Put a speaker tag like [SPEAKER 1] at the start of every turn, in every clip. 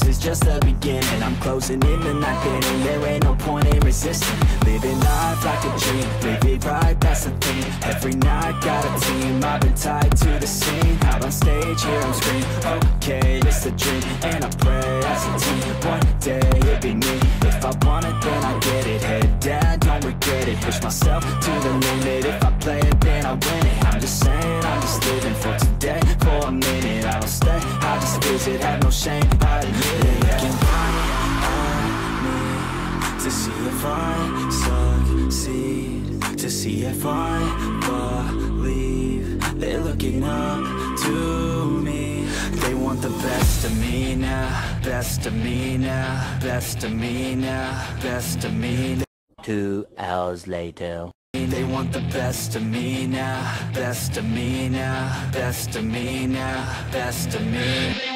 [SPEAKER 1] this is just the beginning. I'm closing in the night inning There. Ain't no point in resisting. Living life like a dream. Live it right, that's the thing. Every night, got a team. I've been tied to the scene. Out on stage, here I'm screaming. Okay, it's a dream. And I pray as a team One day, it'll be me. If I want it, then I get it. Head down, don't regret it. Push myself to the limit I succeed To see if I believe They're looking up to me They want the best of me now Best of me now Best of me now Best of me now
[SPEAKER 2] Two hours later.
[SPEAKER 1] they want the best of me now, best of me now, best of me now, best of me.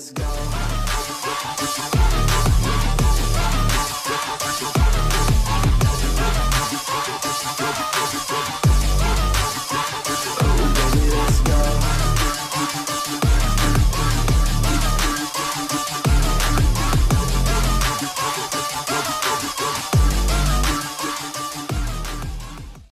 [SPEAKER 1] Let's go